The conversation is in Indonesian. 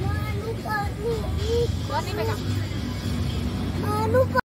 Jangan lupa nih. Buat nih pegang. Lupa.